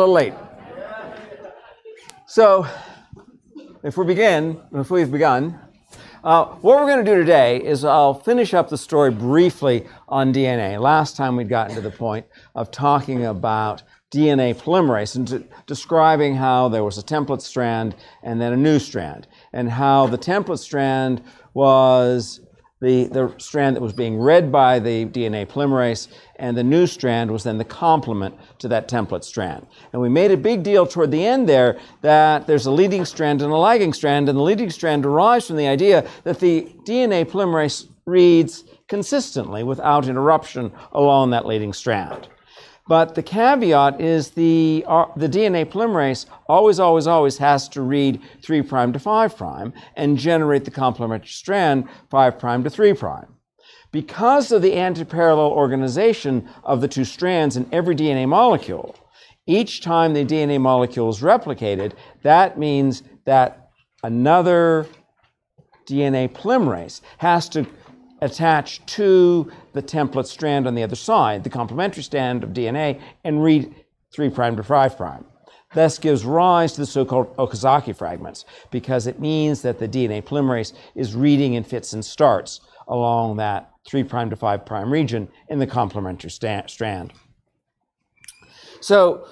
little late. So, if we begin, if we've begun, uh, what we're going to do today is I'll finish up the story briefly on DNA. Last time we'd gotten to the point of talking about DNA polymerase and describing how there was a template strand and then a new strand, and how the template strand was the, the strand that was being read by the DNA polymerase, and the new strand was then the complement to that template strand. And we made a big deal toward the end there that there's a leading strand and a lagging strand, and the leading strand derives from the idea that the DNA polymerase reads consistently without interruption along that leading strand. But the caveat is the, uh, the DNA polymerase always, always, always has to read 3' to 5' and generate the complementary strand 5' to 3'. Because of the antiparallel organization of the two strands in every DNA molecule, each time the DNA molecule is replicated, that means that another DNA polymerase has to attach to the template strand on the other side, the complementary strand of DNA, and read 3' to 5'. Thus gives rise to the so-called Okazaki fragments, because it means that the DNA polymerase is reading in fits and starts along that 3' prime to 5' prime region in the complementary sta- strand. So,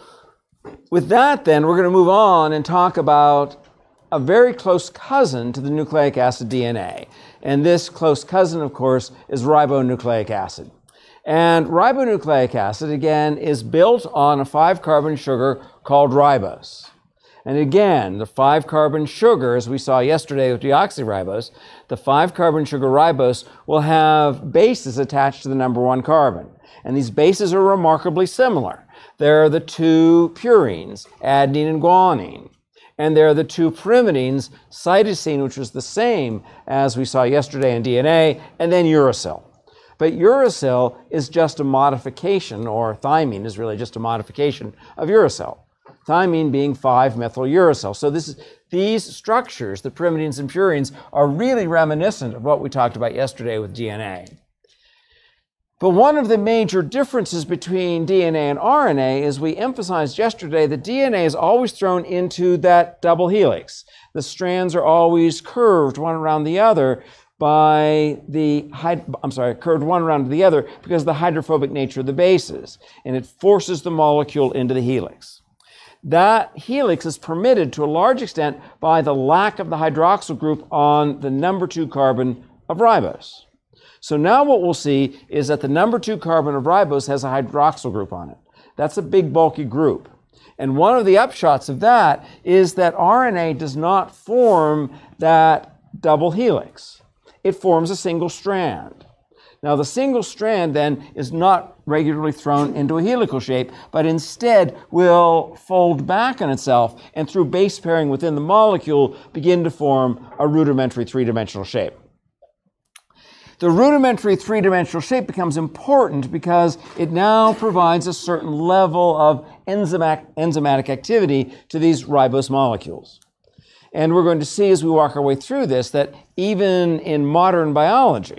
with that, then, we're going to move on and talk about a very close cousin to the nucleic acid DNA. And this close cousin, of course, is ribonucleic acid. And ribonucleic acid, again, is built on a five carbon sugar called ribose. And again, the five carbon sugar, as we saw yesterday with deoxyribose, the five carbon sugar ribose will have bases attached to the number one carbon. And these bases are remarkably similar. There are the two purines, adenine and guanine and there are the two pyrimidines, cytosine, which was the same as we saw yesterday in DNA, and then uracil. But uracil is just a modification, or thymine is really just a modification of uracil. Thymine being 5-methyl uracil. So this is, these structures, the pyrimidines and purines, are really reminiscent of what we talked about yesterday with DNA. But one of the major differences between DNA and RNA is we emphasized yesterday that DNA is always thrown into that double helix. The strands are always curved one around the other by the, I'm sorry, curved one around the other because of the hydrophobic nature of the bases, and it forces the molecule into the helix. That helix is permitted to a large extent by the lack of the hydroxyl group on the number two carbon of ribose. So now what we'll see is that the number two carbon of ribose has a hydroxyl group on it. That's a big bulky group. And one of the upshots of that is that RNA does not form that double helix. It forms a single strand. Now, the single strand then is not regularly thrown into a helical shape, but instead will fold back on itself and through base pairing within the molecule begin to form a rudimentary three dimensional shape. The rudimentary three dimensional shape becomes important because it now provides a certain level of enzymatic, enzymatic activity to these ribose molecules. And we're going to see as we walk our way through this that even in modern biology,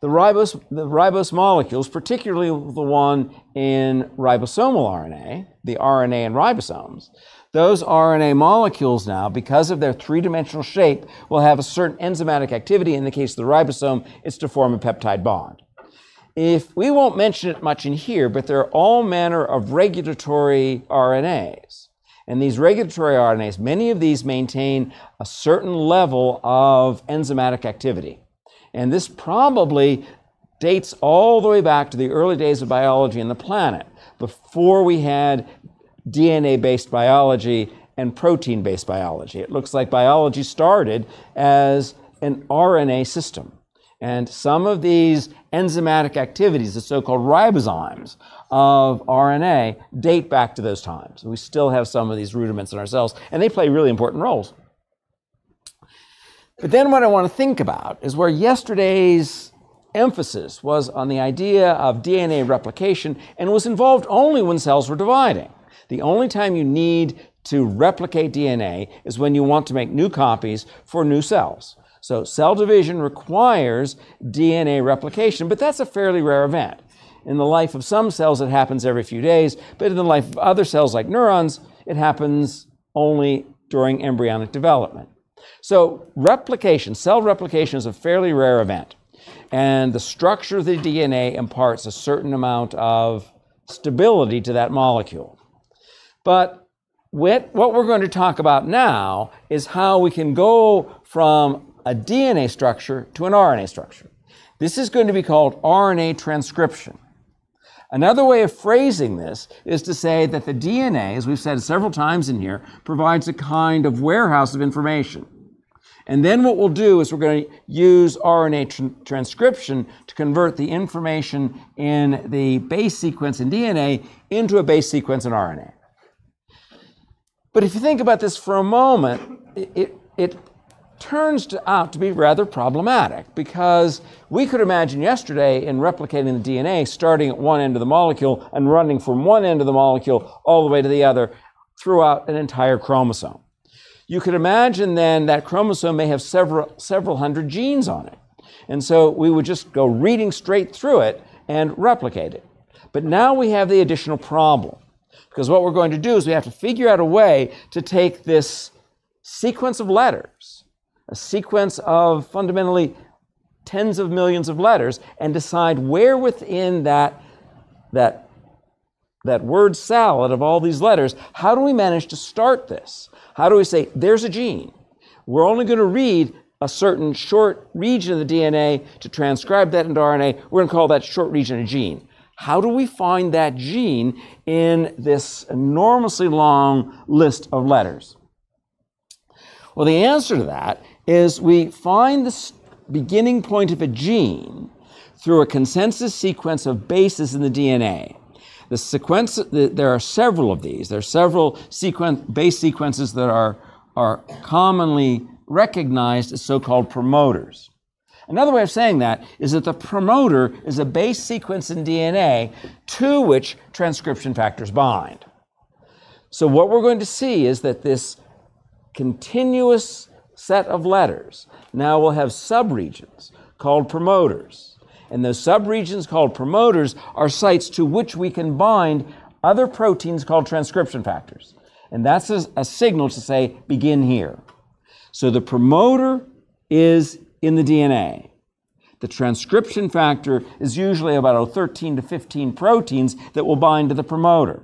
the ribose, the ribose molecules, particularly the one in ribosomal RNA, the RNA in ribosomes, those RNA molecules now, because of their three dimensional shape, will have a certain enzymatic activity. In the case of the ribosome, it's to form a peptide bond. If we won't mention it much in here, but there are all manner of regulatory RNAs. And these regulatory RNAs, many of these maintain a certain level of enzymatic activity. And this probably dates all the way back to the early days of biology on the planet, before we had DNA based biology and protein based biology. It looks like biology started as an RNA system. And some of these enzymatic activities, the so called ribozymes of RNA, date back to those times. We still have some of these rudiments in our cells, and they play really important roles. But then what I want to think about is where yesterday's emphasis was on the idea of DNA replication and was involved only when cells were dividing. The only time you need to replicate DNA is when you want to make new copies for new cells. So cell division requires DNA replication, but that's a fairly rare event. In the life of some cells, it happens every few days, but in the life of other cells like neurons, it happens only during embryonic development. So, replication, cell replication is a fairly rare event. And the structure of the DNA imparts a certain amount of stability to that molecule. But what we're going to talk about now is how we can go from a DNA structure to an RNA structure. This is going to be called RNA transcription. Another way of phrasing this is to say that the DNA, as we've said several times in here, provides a kind of warehouse of information. And then what we'll do is we're going to use RNA tr- transcription to convert the information in the base sequence in DNA into a base sequence in RNA. But if you think about this for a moment, it, it turns out to be rather problematic because we could imagine yesterday in replicating the DNA starting at one end of the molecule and running from one end of the molecule all the way to the other throughout an entire chromosome. You could imagine then that chromosome may have several, several hundred genes on it. And so we would just go reading straight through it and replicate it. But now we have the additional problem. Because what we're going to do is we have to figure out a way to take this sequence of letters a sequence of fundamentally tens of millions of letters and decide where within that, that, that word salad of all these letters, how do we manage to start this? How do we say, there's a gene? We're only going to read a certain short region of the DNA to transcribe that into RNA. We're going to call that short region a gene. How do we find that gene in this enormously long list of letters? Well, the answer to that is we find the beginning point of a gene through a consensus sequence of bases in the DNA. The sequence, there are several of these. There are several base sequences that are, are commonly recognized as so called promoters. Another way of saying that is that the promoter is a base sequence in DNA to which transcription factors bind. So, what we're going to see is that this continuous set of letters now will have subregions called promoters. And those subregions called promoters are sites to which we can bind other proteins called transcription factors. And that's a, a signal to say, begin here. So the promoter is in the DNA. The transcription factor is usually about 13 to 15 proteins that will bind to the promoter.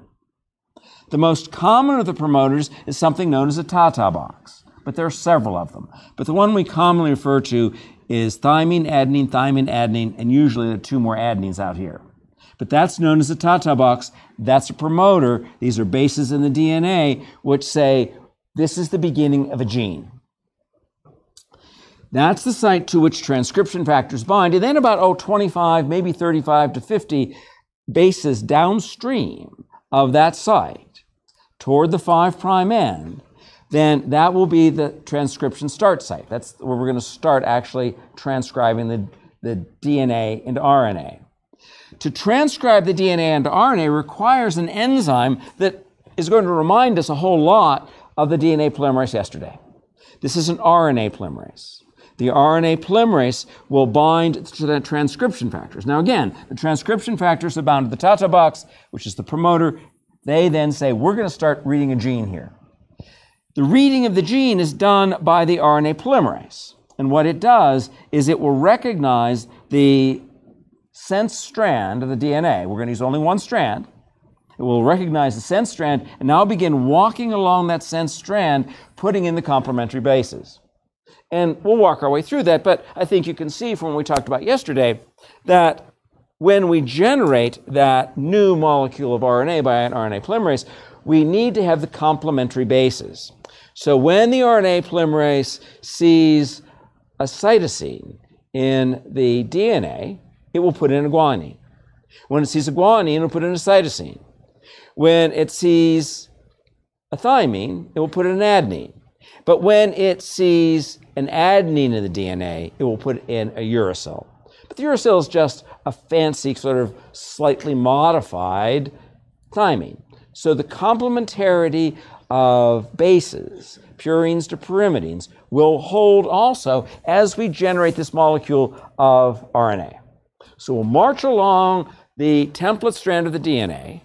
The most common of the promoters is something known as a Tata box but there are several of them. But the one we commonly refer to is thymine, adenine, thymine, adenine, and usually there are two more adenines out here. But that's known as a Tata box. That's a promoter. These are bases in the DNA which say this is the beginning of a gene. That's the site to which transcription factors bind. And then about, oh, 25, maybe 35 to 50 bases downstream of that site toward the 5' end then that will be the transcription start site. That's where we're going to start actually transcribing the, the DNA into RNA. To transcribe the DNA into RNA requires an enzyme that is going to remind us a whole lot of the DNA polymerase yesterday. This is an RNA polymerase. The RNA polymerase will bind to the transcription factors. Now, again, the transcription factors are bound to the Tata box, which is the promoter. They then say, we're going to start reading a gene here. The reading of the gene is done by the RNA polymerase. And what it does is it will recognize the sense strand of the DNA. We're going to use only one strand. It will recognize the sense strand and now begin walking along that sense strand, putting in the complementary bases. And we'll walk our way through that, but I think you can see from what we talked about yesterday that when we generate that new molecule of RNA by an RNA polymerase, we need to have the complementary bases. So when the RNA polymerase sees a cytosine in the DNA, it will put in a guanine. When it sees a guanine, it will put in a cytosine. When it sees a thymine, it will put in an adenine. But when it sees an adenine in the DNA, it will put in a uracil. But the uracil is just a fancy, sort of slightly modified thymine. So the complementarity of bases, purines to pyrimidines, will hold also as we generate this molecule of RNA. So we'll march along the template strand of the DNA,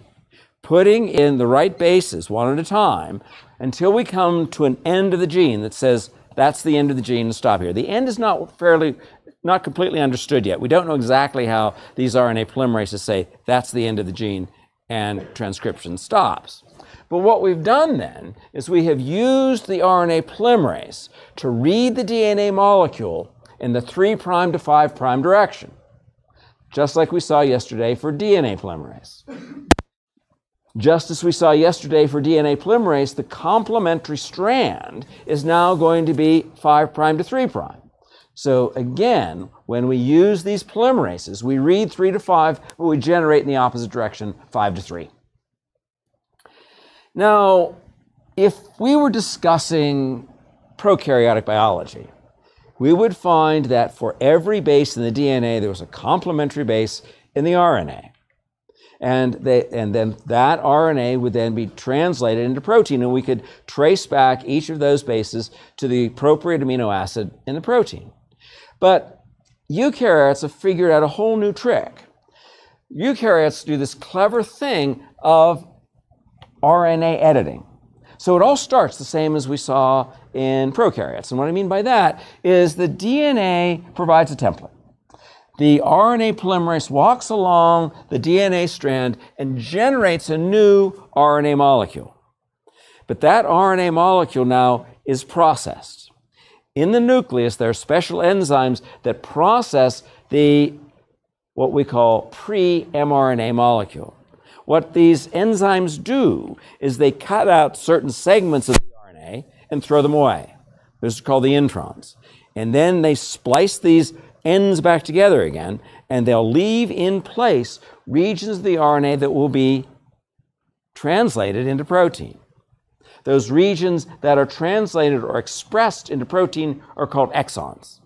putting in the right bases one at a time until we come to an end of the gene that says that's the end of the gene stop here. The end is not fairly not completely understood yet. We don't know exactly how these RNA polymerases say that's the end of the gene and transcription stops. But what we've done then is we have used the RNA polymerase to read the DNA molecule in the 3' to 5' direction, just like we saw yesterday for DNA polymerase. Just as we saw yesterday for DNA polymerase, the complementary strand is now going to be 5' to 3'. So again, when we use these polymerases, we read 3 to 5, but we generate in the opposite direction, 5 to 3. Now, if we were discussing prokaryotic biology, we would find that for every base in the DNA, there was a complementary base in the RNA. And, they, and then that RNA would then be translated into protein, and we could trace back each of those bases to the appropriate amino acid in the protein. But eukaryotes have figured out a whole new trick. Eukaryotes do this clever thing of RNA editing. So it all starts the same as we saw in prokaryotes. And what I mean by that is the DNA provides a template. The RNA polymerase walks along the DNA strand and generates a new RNA molecule. But that RNA molecule now is processed in the nucleus, there are special enzymes that process the what we call pre mRNA molecule. What these enzymes do is they cut out certain segments of the RNA and throw them away. This is called the introns. And then they splice these ends back together again, and they'll leave in place regions of the RNA that will be translated into protein. Those regions that are translated or expressed into protein are called exons.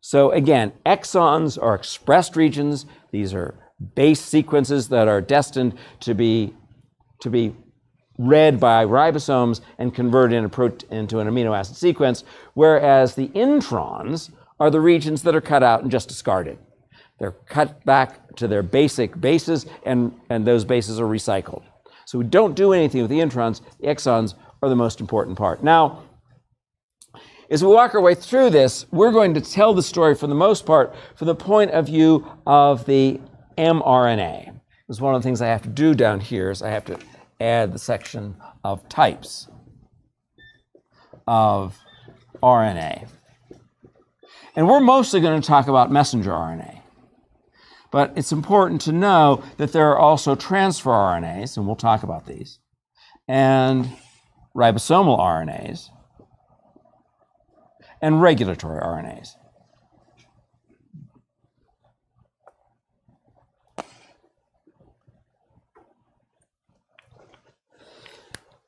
So again, exons are expressed regions. These are base sequences that are destined to be, to be read by ribosomes and converted into, into an amino acid sequence, whereas the introns are the regions that are cut out and just discarded. They're cut back to their basic bases, and, and those bases are recycled. So we don't do anything with the introns. The exons are the most important part. Now, as we walk our way through this, we're going to tell the story for the most part from the point of view of the mRNA. This is one of the things I have to do down here is I have to add the section of types of RNA. And we're mostly going to talk about messenger RNA. But it's important to know that there are also transfer RNAs, and we'll talk about these, and ribosomal RNAs, and regulatory RNAs.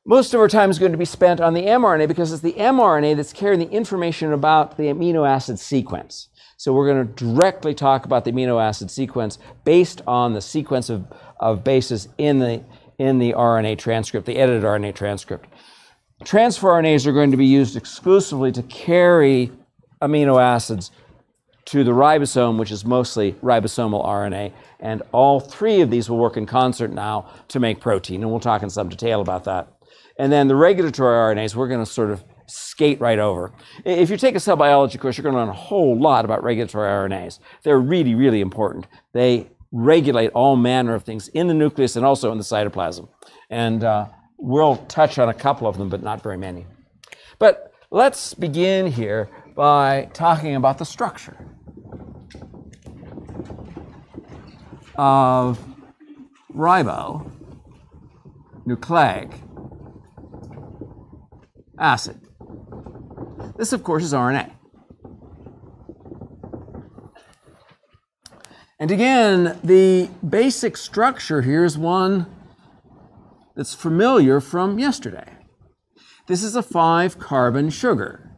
Most of our time is going to be spent on the mRNA because it's the mRNA that's carrying the information about the amino acid sequence. So we're going to directly talk about the amino acid sequence based on the sequence of, of bases in the, in the RNA transcript, the edited RNA transcript. Transfer RNAs are going to be used exclusively to carry amino acids to the ribosome, which is mostly ribosomal RNA. And all three of these will work in concert now to make protein. And we'll talk in some detail about that. And then the regulatory RNAs, we're going to sort of skate right over. If you take a cell biology course, you're going to learn a whole lot about regulatory RNAs. They're really, really important. They regulate all manner of things in the nucleus and also in the cytoplasm. And uh, we'll touch on a couple of them, but not very many. But let's begin here by talking about the structure of ribonucleic acid. This, of course, is RNA. And again, the basic structure here is one that's familiar from yesterday. This is a five carbon sugar.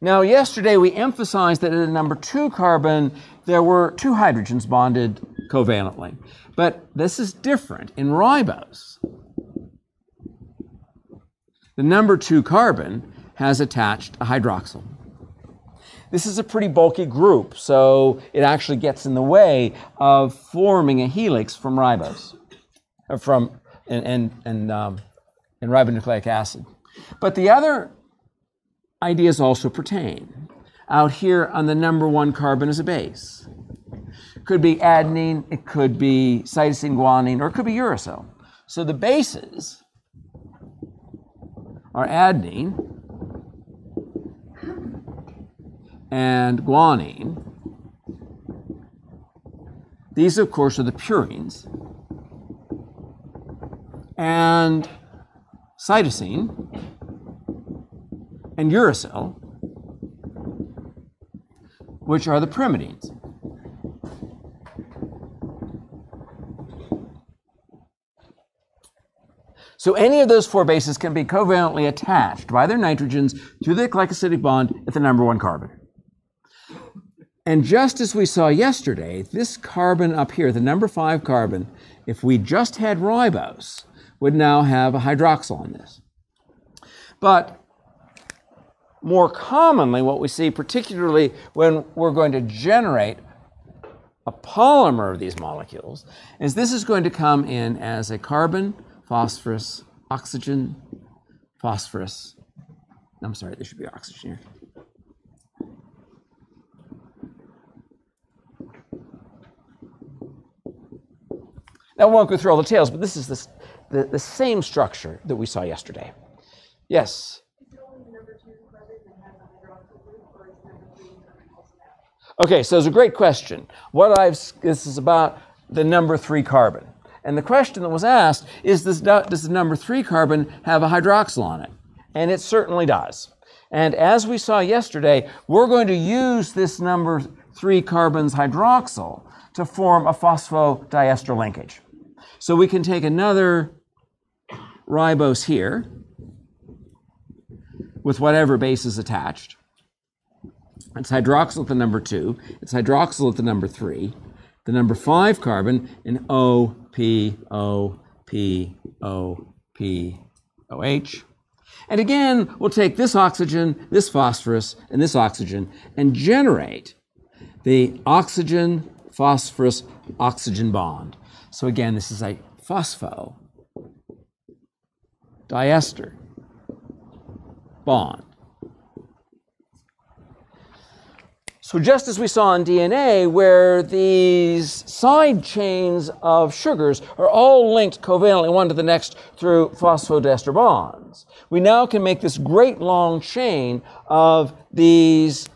Now, yesterday we emphasized that at the number two carbon, there were two hydrogens bonded covalently. But this is different in ribose. The number two carbon has attached a hydroxyl. this is a pretty bulky group, so it actually gets in the way of forming a helix from ribose, from and and and, um, and ribonucleic acid. But the other ideas also pertain. Out here on the number one carbon is a base. Could be adenine, it could be cytosine guanine, or it could be uracil. So the bases are adenine and guanine. These, of course, are the purines. And cytosine and uracil, which are the pyrimidines. So any of those four bases can be covalently attached by their nitrogens to the glycosidic bond at the number one carbon. And just as we saw yesterday, this carbon up here, the number five carbon, if we just had ribose, would now have a hydroxyl on this. But more commonly, what we see, particularly when we're going to generate a polymer of these molecules, is this is going to come in as a carbon, phosphorus, oxygen, phosphorus. I'm sorry, there should be oxygen here. Now, I won't go through all the details, but this is the, the same structure that we saw yesterday. Yes? Okay, so it's a great question. What I've this is about the number three carbon, and the question that was asked is: this, Does the number three carbon have a hydroxyl on it? And it certainly does. And as we saw yesterday, we're going to use this number three carbon's hydroxyl to form a phosphodiester linkage. So we can take another ribose here with whatever base is attached. It's hydroxyl at the number two. It's hydroxyl at the number three. The number five carbon in O, P, O, P, O, P, OH. And again, we'll take this oxygen, this phosphorus, and this oxygen and generate the oxygen phosphorus oxygen bond. So again, this is a phospho diester bond. So, just as we saw in DNA, where these side chains of sugars are all linked covalently one to the next through phosphodiester bonds, we now can make this great long chain of these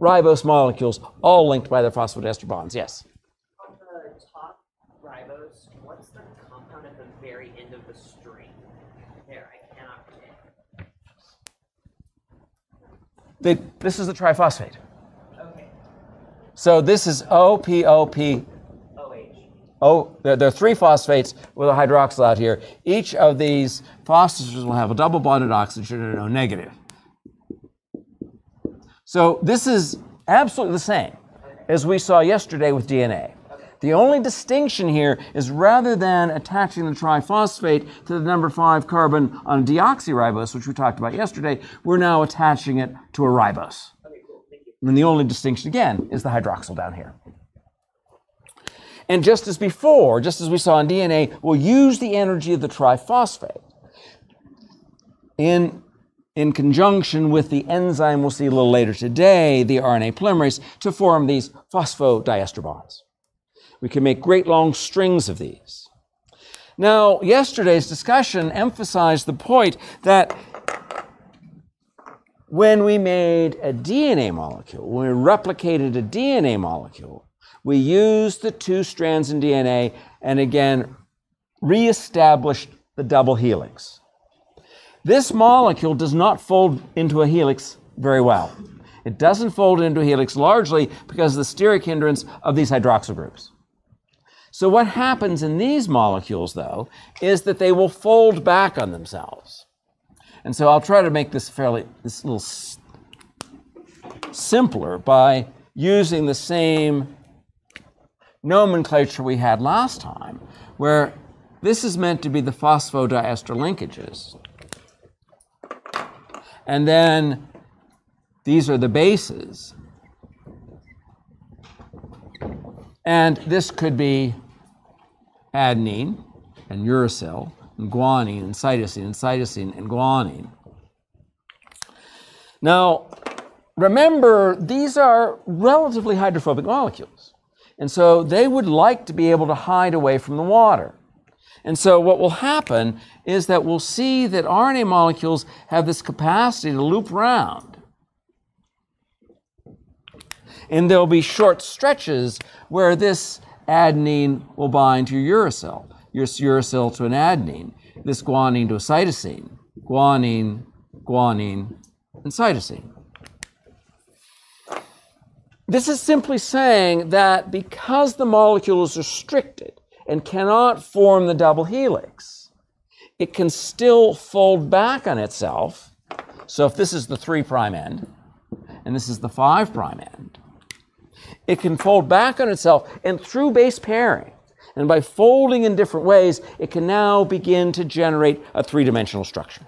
ribose molecules, all linked by their phosphodiester bonds. Yes? On the top ribose, what's the compound at the very end of the string? There, I cannot. They, this is the triphosphate. So this is OPOP. OH. Oh, there, there are three phosphates with a hydroxyl out here. Each of these phosphors will have a double bonded oxygen and O negative. So this is absolutely the same as we saw yesterday with DNA. The only distinction here is rather than attaching the triphosphate to the number five carbon on a deoxyribose, which we talked about yesterday, we're now attaching it to a ribose. Okay, cool. Thank you. And the only distinction, again, is the hydroxyl down here. And just as before, just as we saw in DNA, we'll use the energy of the triphosphate in, in conjunction with the enzyme we'll see a little later today, the RNA polymerase, to form these phosphodiester bonds. We can make great long strings of these. Now, yesterday's discussion emphasized the point that when we made a DNA molecule, when we replicated a DNA molecule, we used the two strands in DNA and again reestablished the double helix. This molecule does not fold into a helix very well. It doesn't fold into a helix largely because of the steric hindrance of these hydroxyl groups. So, what happens in these molecules, though, is that they will fold back on themselves. And so I'll try to make this fairly, this little simpler by using the same nomenclature we had last time, where this is meant to be the phosphodiester linkages. And then these are the bases. And this could be adenine and uracil and guanine and cytosine, and cytosine and guanine. Now, remember, these are relatively hydrophobic molecules. And so they would like to be able to hide away from the water. And so what will happen is that we'll see that RNA molecules have this capacity to loop around. And there'll be short stretches where this adenine will bind to your uracil, your uracil to an adenine, this guanine to a cytosine, guanine, guanine, and cytosine. This is simply saying that because the molecule is restricted and cannot form the double helix, it can still fold back on itself. So if this is the 3' end and this is the 5' end, it can fold back on itself and through base pairing. And by folding in different ways, it can now begin to generate a three dimensional structure.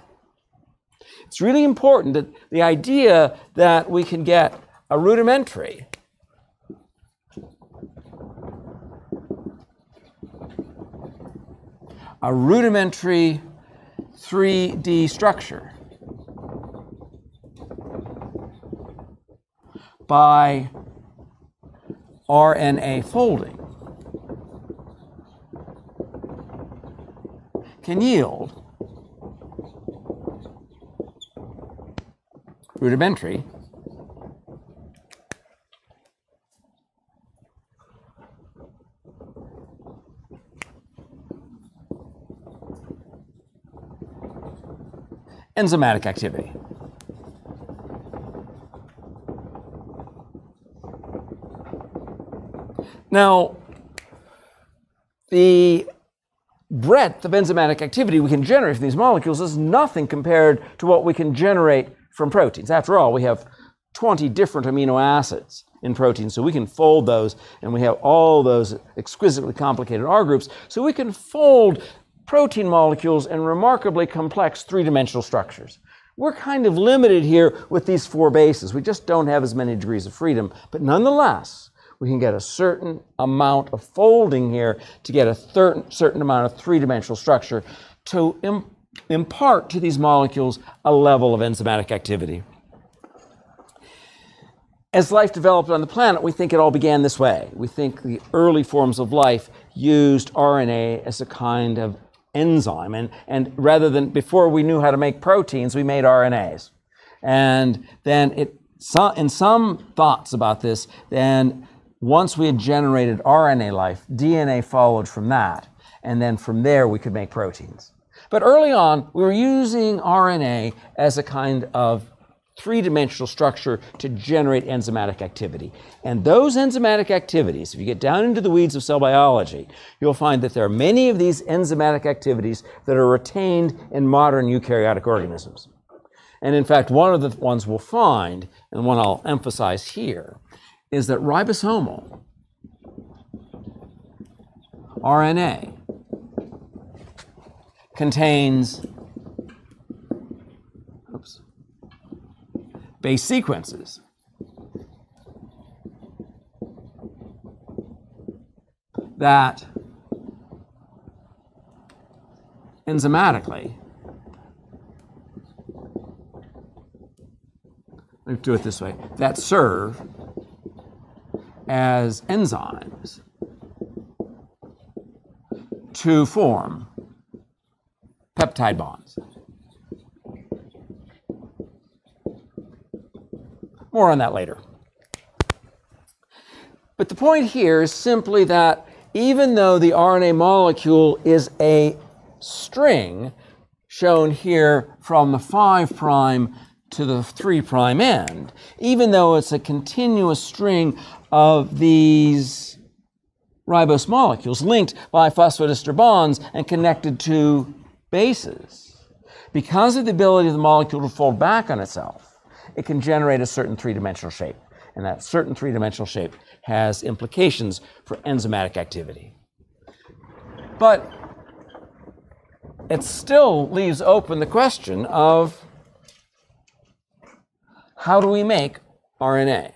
It's really important that the idea that we can get a rudimentary a rudimentary 3D structure by RNA folding can yield rudimentary enzymatic activity. Now, the breadth of enzymatic activity we can generate from these molecules is nothing compared to what we can generate from proteins. After all, we have 20 different amino acids in proteins, so we can fold those, and we have all those exquisitely complicated R groups, so we can fold protein molecules in remarkably complex three dimensional structures. We're kind of limited here with these four bases. We just don't have as many degrees of freedom, but nonetheless, we can get a certain amount of folding here to get a certain, certain amount of three dimensional structure to Im- impart to these molecules a level of enzymatic activity. As life developed on the planet, we think it all began this way. We think the early forms of life used RNA as a kind of enzyme. And, and rather than before we knew how to make proteins, we made RNAs. And then it, so, in some thoughts about this, then once we had generated RNA life, DNA followed from that. And then from there, we could make proteins. But early on, we were using RNA as a kind of three dimensional structure to generate enzymatic activity. And those enzymatic activities, if you get down into the weeds of cell biology, you'll find that there are many of these enzymatic activities that are retained in modern eukaryotic organisms. And in fact, one of the ones we'll find, and one I'll emphasize here, is that ribosomal RNA contains base sequences. That enzymatically, let me do it this way, that serve as enzymes to form peptide bonds. More on that later. But the point here is simply that even though the RNA molecule is a string, shown here from the 5 prime to the 3 prime end, even though it's a continuous string of these ribose molecules linked by phosphodiester bonds and connected to bases, because of the ability of the molecule to fold back on itself, it can generate a certain three dimensional shape. And that certain three dimensional shape has implications for enzymatic activity. But it still leaves open the question of how do we make RNA?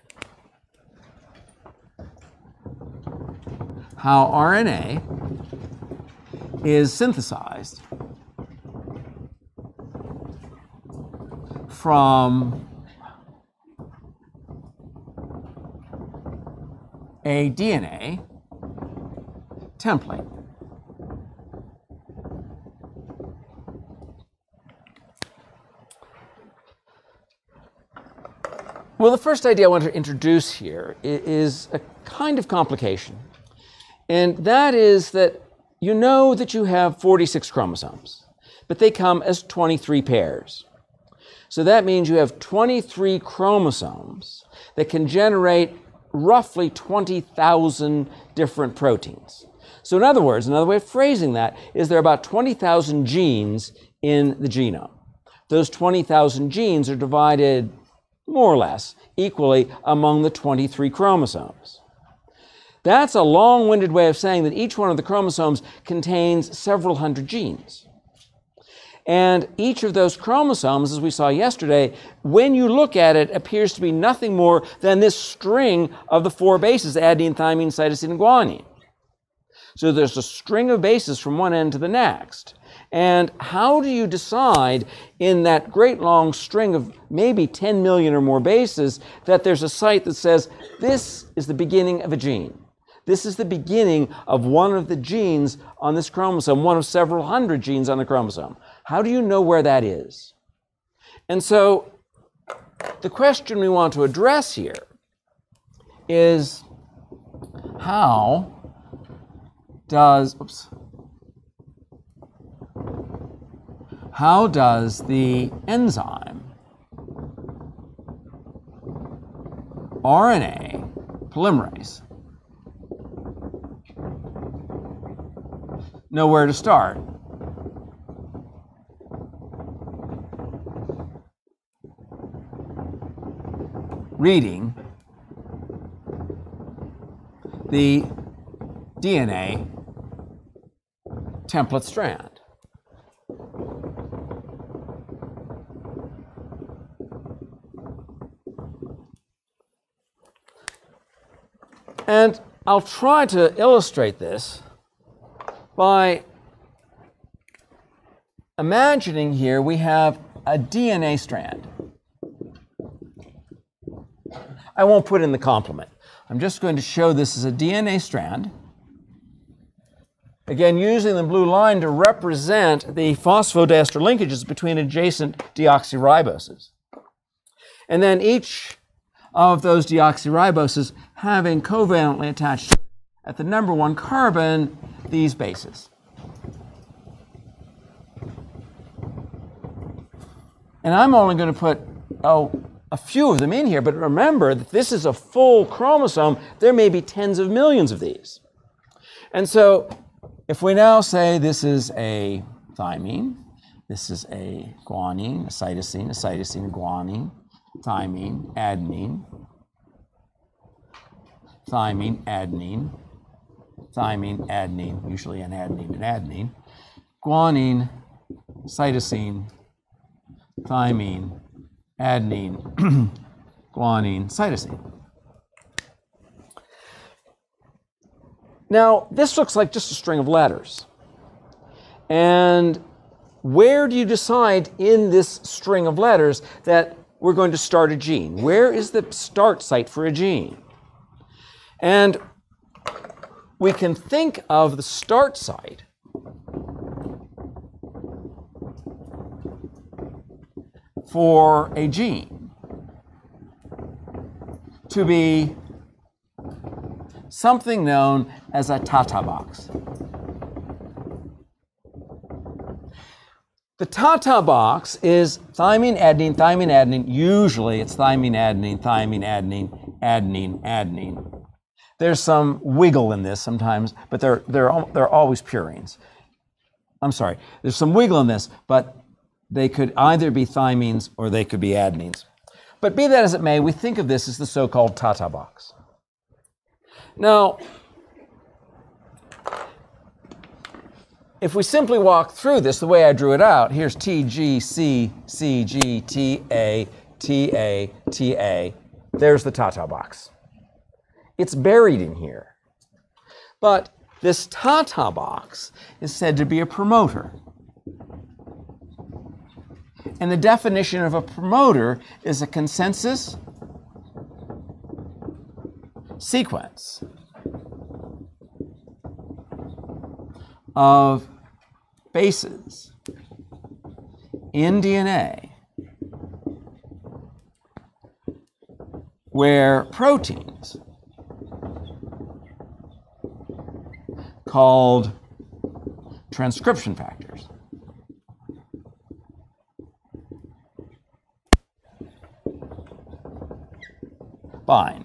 How RNA is synthesized from a DNA template. Well, the first idea I want to introduce here is a kind of complication. And that is that you know that you have 46 chromosomes, but they come as 23 pairs. So that means you have 23 chromosomes that can generate roughly 20,000 different proteins. So, in other words, another way of phrasing that is there are about 20,000 genes in the genome. Those 20,000 genes are divided more or less equally among the 23 chromosomes. That's a long winded way of saying that each one of the chromosomes contains several hundred genes. And each of those chromosomes, as we saw yesterday, when you look at it, appears to be nothing more than this string of the four bases adenine, thymine, cytosine, and guanine. So there's a string of bases from one end to the next. And how do you decide in that great long string of maybe 10 million or more bases that there's a site that says this is the beginning of a gene? This is the beginning of one of the genes on this chromosome, one of several hundred genes on the chromosome. How do you know where that is? And so the question we want to address here is how does oops, how does the enzyme RNA polymerase know where to start? Reading the DNA template strand. And I'll try to illustrate this by imagining here we have a DNA strand. I won't put in the complement. I'm just going to show this as a DNA strand. Again, using the blue line to represent the phosphodiester linkages between adjacent deoxyriboses. And then each of those deoxyriboses having covalently attached at the number one carbon these bases. And I'm only going to put oh, a few of them in here, but remember that this is a full chromosome. There may be tens of millions of these. And so if we now say this is a thymine, this is a guanine, a cytosine, a cytosine, a guanine, thymine, adenine, thymine, adenine, thymine, adenine, usually an adenine and adenine, guanine, cytosine, thymine, adenine, guanine, cytosine. Now, this looks like just a string of letters. And where do you decide in this string of letters that we're going to start a gene? Where is the start site for a gene? And we can think of the start site for a gene to be something known as a Tata box. The Tata box is thymine, adenine, thymine, adenine. Usually it's thymine, adenine, thymine, adenine, adenine, adenine. There's some wiggle in this sometimes, but they're, they're, they're always purines. I'm sorry, there's some wiggle in this, but they could either be thymines or they could be adenines. But be that as it may, we think of this as the so called Tata box. Now, if we simply walk through this the way I drew it out, here's T, G, C, C, G, T, A, T, A, T, A. There's the Tata box. It's buried in here. But this Tata box is said to be a promoter. And the definition of a promoter is a consensus sequence of bases in DNA where proteins called transcription factors bind.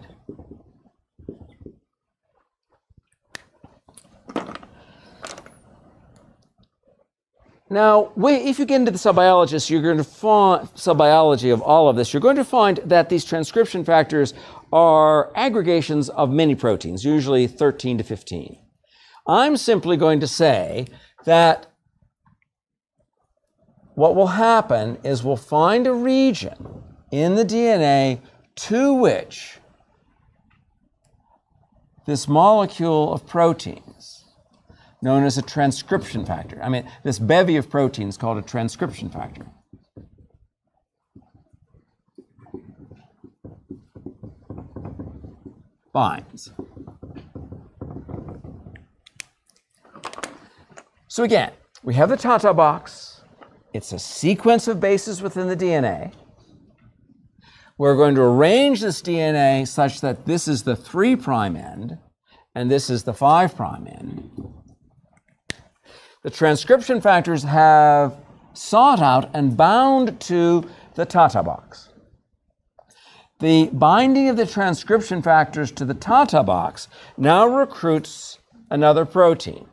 Now, if you get into the cell biologist, you're going to find cell biology of all of this. You're going to find that these transcription factors are aggregations of many proteins, usually 13 to 15. I'm simply going to say that what will happen is we'll find a region in the DNA to which this molecule of proteins, known as a transcription factor, I mean, this bevy of proteins called a transcription factor, binds. So again, we have the Tata box. It's a sequence of bases within the DNA. We're going to arrange this DNA such that this is the 3' prime end and this is the 5' prime end. The transcription factors have sought out and bound to the Tata box. The binding of the transcription factors to the Tata box now recruits another protein.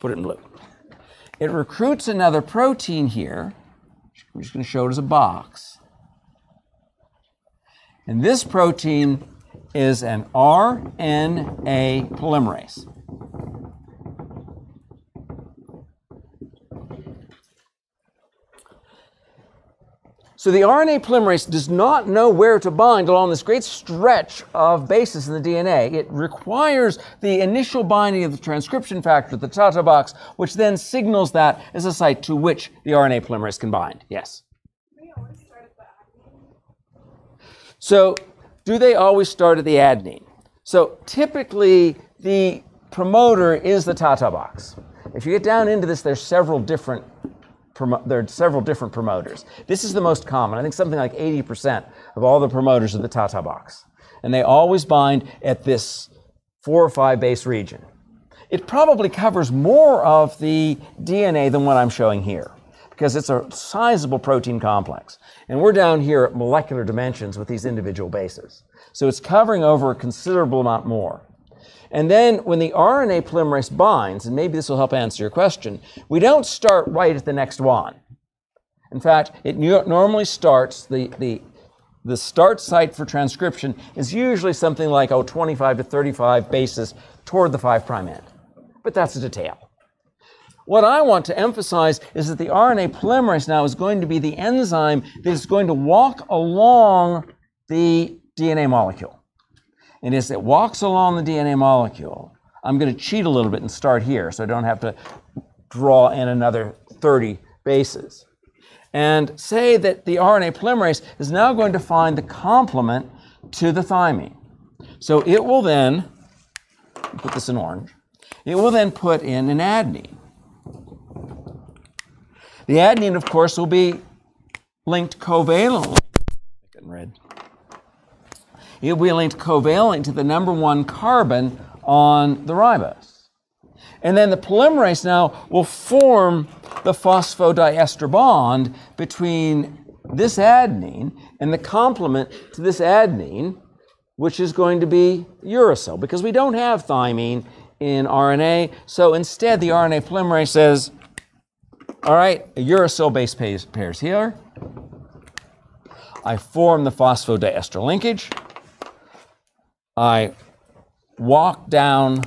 Put it in blue. It recruits another protein here. I'm just going to show it as a box. And this protein is an RNA polymerase. So the RNA polymerase does not know where to bind along this great stretch of bases in the DNA. It requires the initial binding of the transcription factor, the Tata box, which then signals that as a site to which the RNA polymerase can bind. Yes? So do they always start at the adenine? So typically the promoter is the Tata box. If you get down into this, there's several different there are several different promoters. This is the most common. I think something like 80% of all the promoters are the Tata box. And they always bind at this four or five base region. It probably covers more of the DNA than what I'm showing here because it's a sizable protein complex. And we're down here at molecular dimensions with these individual bases. So it's covering over a considerable amount more. And then when the RNA polymerase binds, and maybe this will help answer your question, we don't start right at the next one. In fact, it normally starts, the, the, the start site for transcription is usually something like, oh, 25 to 35 bases toward the 5' end. But that's a detail. What I want to emphasize is that the RNA polymerase now is going to be the enzyme that is going to walk along the DNA molecule. And as it walks along the DNA molecule, I'm going to cheat a little bit and start here so I don't have to draw in another 30 bases. And say that the RNA polymerase is now going to find the complement to the thymine. So it will then, put this in orange, it will then put in an adenine. The adenine, of course, will be linked covalently. Red it will be linked covalent to the number one carbon on the ribose. And then the polymerase now will form the phosphodiester bond between this adenine and the complement to this adenine, which is going to be uracil, because we don't have thymine in RNA. So instead, the RNA polymerase says, all right, a uracil base pairs here. I form the phosphodiester linkage. I walk down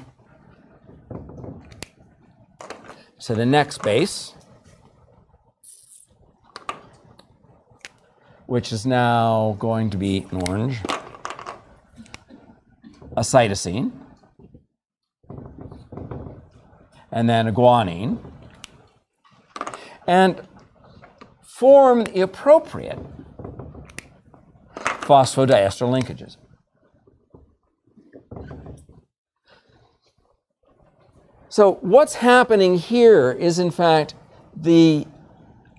to the next base, which is now going to be an orange, a cytosine. and then a guanine, and form the appropriate phosphodiester linkages. So, what's happening here is, in fact, the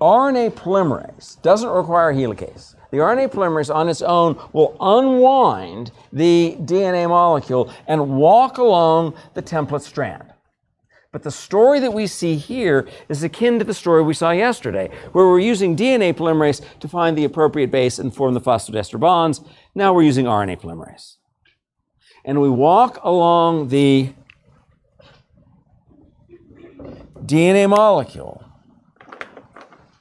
RNA polymerase doesn't require a helicase. The RNA polymerase on its own will unwind the DNA molecule and walk along the template strand. But the story that we see here is akin to the story we saw yesterday, where we're using DNA polymerase to find the appropriate base and form the phosphodiester bonds. Now we're using RNA polymerase. And we walk along the DNA molecule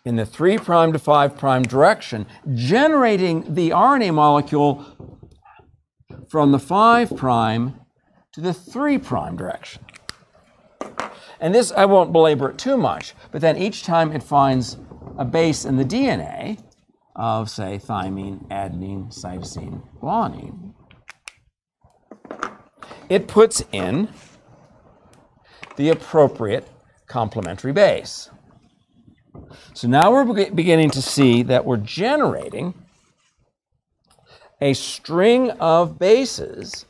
in the 3' to 5' prime direction, generating the RNA molecule from the 5' prime to the 3' prime direction. And this, I won't belabor it too much, but then each time it finds a base in the DNA of, say, thymine, adenine, cytosine, guanine, it puts in the appropriate complementary base. So now we're beginning to see that we're generating a string of bases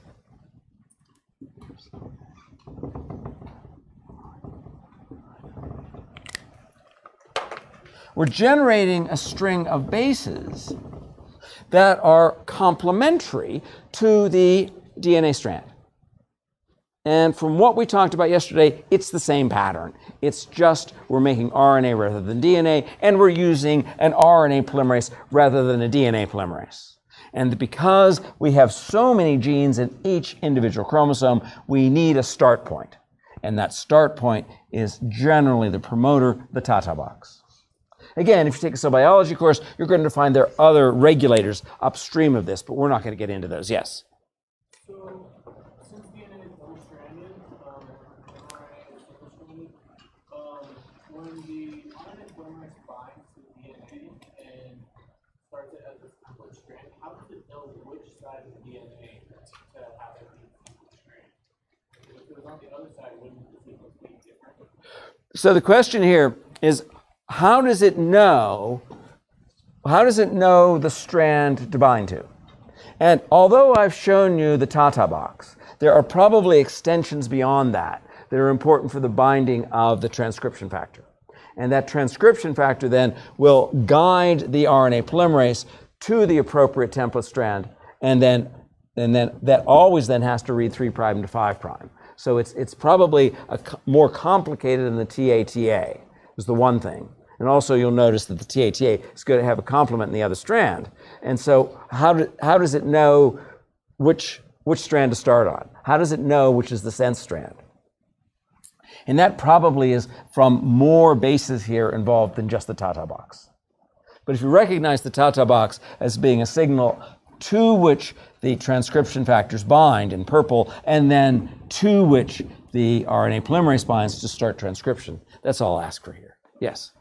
we're generating a string of bases that are complementary to the DNA strand. And from what we talked about yesterday, it's the same pattern. It's just we're making RNA rather than DNA, and we're using an RNA polymerase rather than a DNA polymerase. And because we have so many genes in each individual chromosome, we need a start point. And that start point is generally the promoter, the Tata box. Again, if you take a cell biology course, you're going to find there are other regulators upstream of this, but we're not going to get into those. Yes? So, since DNA is double-stranded, um, mRNA is triple-stranded, um, when the RNA polymerase binds to the DNA and starts it as a split strand, how does it know which side of the DNA to have it be single strand? If it was on the other side, wouldn't the sequence be different? So the question here is how does it know? How does it know the strand to bind to? And although I've shown you the Tata box, there are probably extensions beyond that that are important for the binding of the transcription factor. And that transcription factor then will guide the RNA polymerase to the appropriate template strand, and then, and then that always then has to read 3' to 5'. So it's, it's probably a, more complicated than the TATA, is the one thing. And also, you'll notice that the TATA is going to have a complement in the other strand. And so, how, do, how does it know which, which strand to start on? How does it know which is the sense strand? And that probably is from more bases here involved than just the Tata box. But if you recognize the Tata box as being a signal to which the transcription factors bind in purple, and then to which the RNA polymerase binds to start transcription, that's all I'll ask for here. Yes?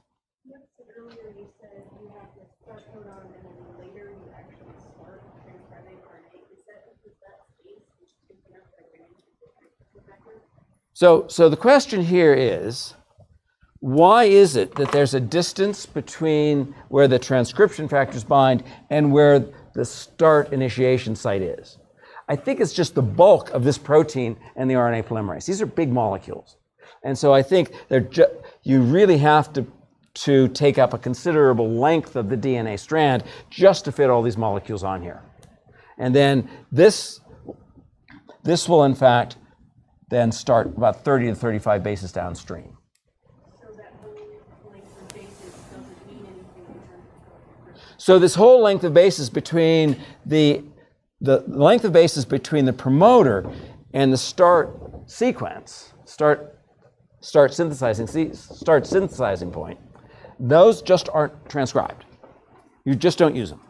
earlier you said you have to start codon and then later you actually start transcribing RNA. Is that because that space is taken up by the factor? So, so the question here is why is it that there's a distance between where the transcription factors bind and where the start initiation site is? I think it's just the bulk of this protein and the RNA polymerase. These are big molecules. And so I think they're ju- you really have to, to take up a considerable length of the DNA strand just to fit all these molecules on here. And then this, this will, in fact, then start about 30 to 35 bases downstream. So that whole length of basis doesn't mean anything in terms of So this whole length of bases between the the length of bases between the promoter and the start sequence, start start synthesizing start synthesizing point, those just aren't transcribed. You just don't use them.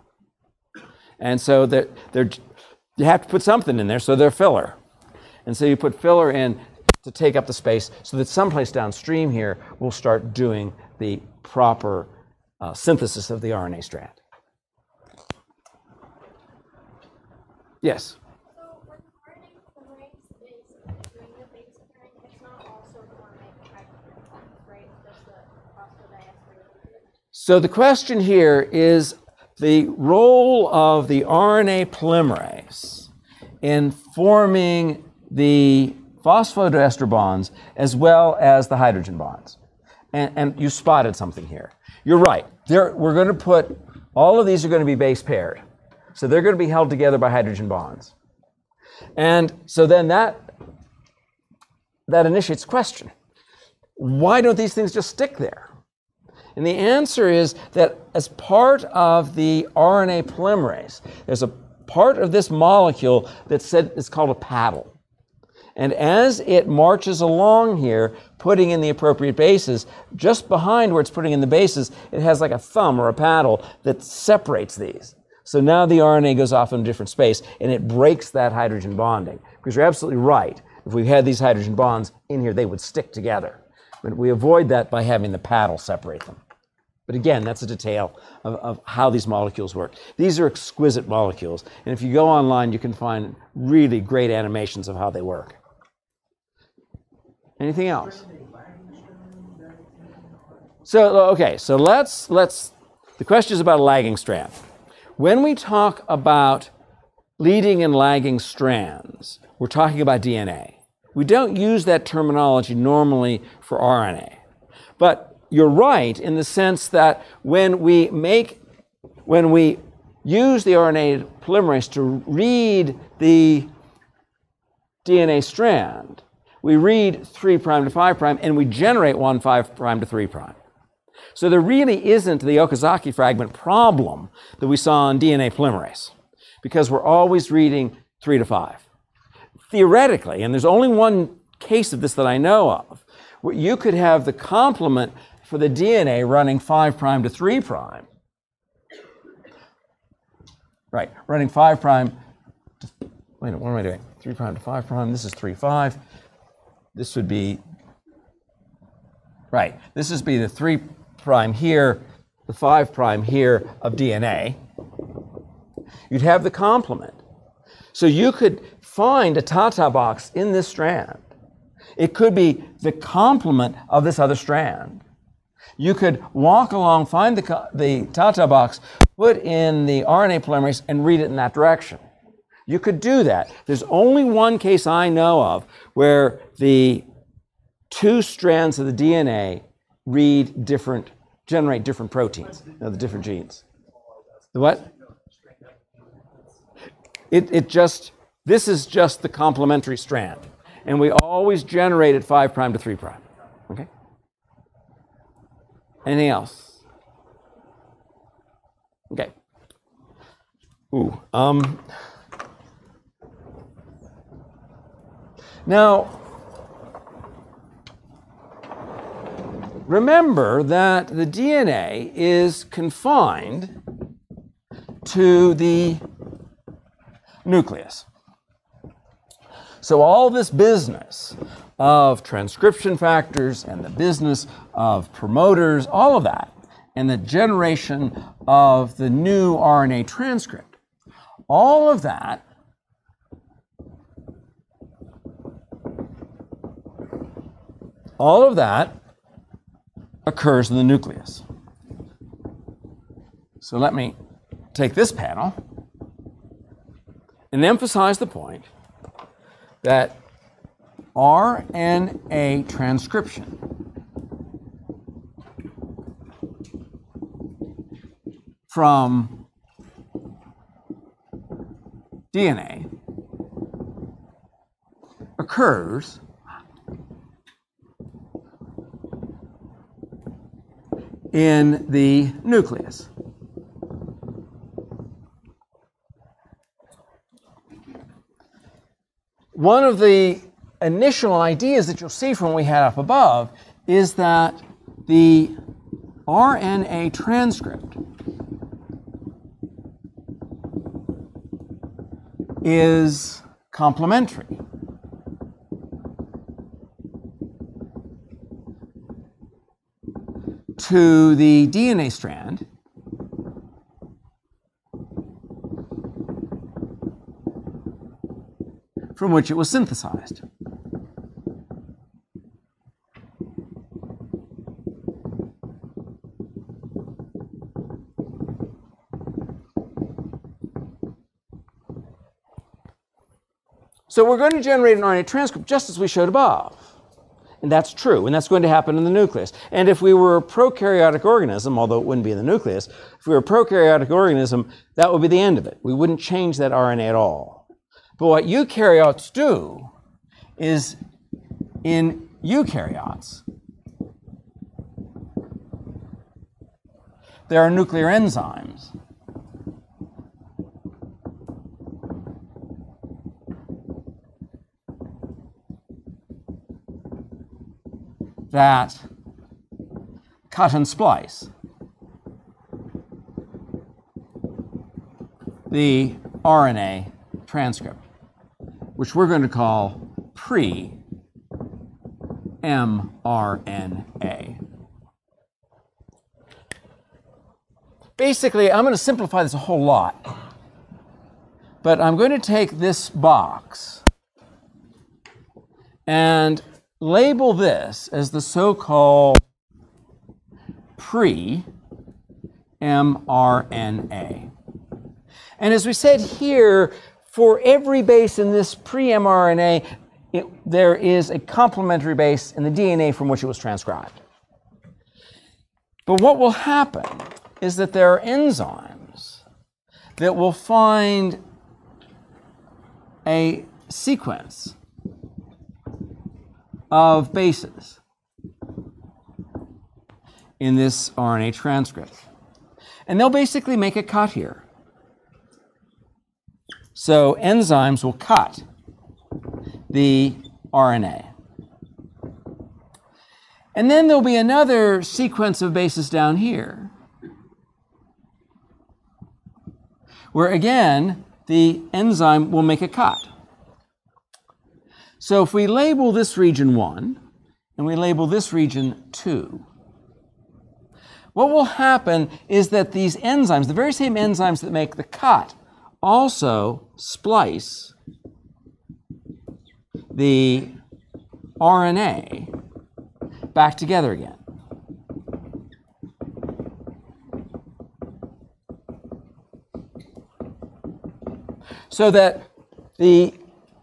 And so they're, they're, you have to put something in there, so they're filler. And so you put filler in to take up the space so that someplace downstream here will start doing the proper uh, synthesis of the RNA strand. Yes. So the question here is the role of the RNA polymerase in forming the phosphodiester bonds as well as the hydrogen bonds. And, and you spotted something here. You're right. There, we're going to put all of these are going to be base paired. So they're going to be held together by hydrogen bonds. And so then that that initiates question. Why don't these things just stick there? And the answer is that as part of the RNA polymerase, there's a part of this molecule that said it's called a paddle. And as it marches along here, putting in the appropriate bases, just behind where it's putting in the bases, it has like a thumb or a paddle that separates these. So now the RNA goes off in a different space and it breaks that hydrogen bonding. Because you're absolutely right. If we had these hydrogen bonds in here, they would stick together. But we avoid that by having the paddle separate them. But again, that's a detail of, of, how these molecules work. These are exquisite molecules. And if you go online, you can find really great animations of how they work. Anything else? So, okay, so let's, let's, the question is about a lagging strand. When we talk about leading and lagging strands, we're talking about DNA. We don't use that terminology normally for RNA. But you're right in the sense that when we make, when we use the RNA polymerase to read the DNA strand, we read 3' prime to 5' prime and we generate 1 5' prime to 3'. So there really isn't the Okazaki fragment problem that we saw in DNA polymerase because we're always reading 3 to 5. Theoretically, and there's only one case of this that I know of, you could have the complement for the DNA running 5 prime to 3 prime. Right, running 5 prime. To, wait a minute, what am I doing? 3 prime to 5 prime. This is 3 5. This would be. Right, this would be the 3 prime here, the 5 prime here of DNA. You'd have the complement. So you could find a Tata box in this strand. It could be the complement of this other strand. You could walk along, find the, the Tata box, put in the RNA polymerase, and read it in that direction. You could do that. There's only one case I know of where the two strands of the DNA read different, generate different proteins, you know, the different genes. The what? It, it just, this is just the complementary strand. And we always generate at 5 prime to 3 prime. Okay? Anything else? Okay. Ooh. Um, now, remember that the DNA is confined to the nucleus. So, all this business of transcription factors and the business of promoters, all of that, and the generation of the new RNA transcript, all of that all of that occurs in the nucleus. So let me take this panel and emphasize the point that RNA transcription from DNA occurs in the nucleus. One of the initial ideas that you'll see from what we had up above is that the RNA transcript is complementary. to the DNA strand, from which it was synthesized. So we're going to generate an RNA transcript just as we showed above. And that's true, and that's going to happen in the nucleus. And if we were a prokaryotic organism, although it wouldn't be in the nucleus, if we were a prokaryotic organism, that would be the end of it. We wouldn't change that RNA at all. But what eukaryotes do is in eukaryotes, there are nuclear enzymes that cut and splice the RNA transcript, which we're going to call pre mRNA. Basically, I'm going to simplify this a whole lot, but I'm going to take this box and label this as the so called pre mRNA. And as we said here, for every base in this pre mRNA, there is a complementary base in the DNA from which it was transcribed. But what will happen is that there are enzymes that will find a sequence of bases in this RNA transcript. And they'll basically make a cut here. So enzymes will cut the RNA. And then there'll be another sequence of bases down here, where again, the enzyme will make a cut. So if we label this region 1 and we label this region 2, what will happen is that these enzymes, the very same enzymes that make the cut, also splice the RNA back together again. So that the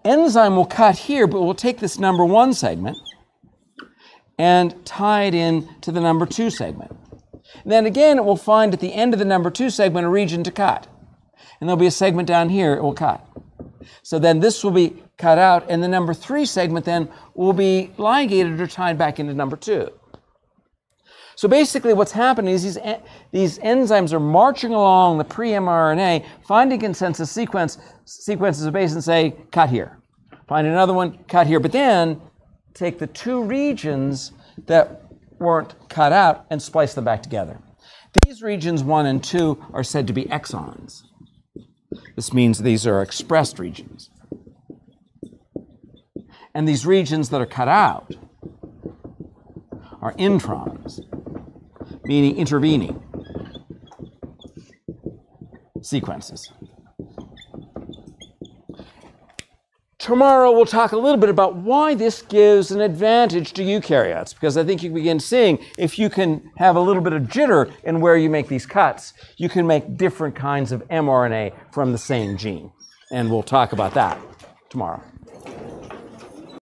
enzyme will cut here, but we'll take this number one segment and tie it in to the number two segment. And then again, it will find at the end of the number two segment a region to cut. And there'll be a segment down here it will cut. So then this will be cut out, and the number three segment then will be ligated or tied back into number two. So basically, what's happening is these, these enzymes are marching along the pre mRNA, finding consensus sequence, sequences of base and say, cut here. Find another one, cut here. But then take the two regions that weren't cut out and splice them back together. These regions one and two are said to be exons. This means these are expressed regions. And these regions that are cut out are introns, meaning intervening sequences. Tomorrow we'll talk a little bit about why this gives an advantage to eukaryotes, because I think you begin seeing if you can have a little bit of jitter in where you make these cuts, you can make different kinds of mRNA from the same gene. And we'll talk about that tomorrow.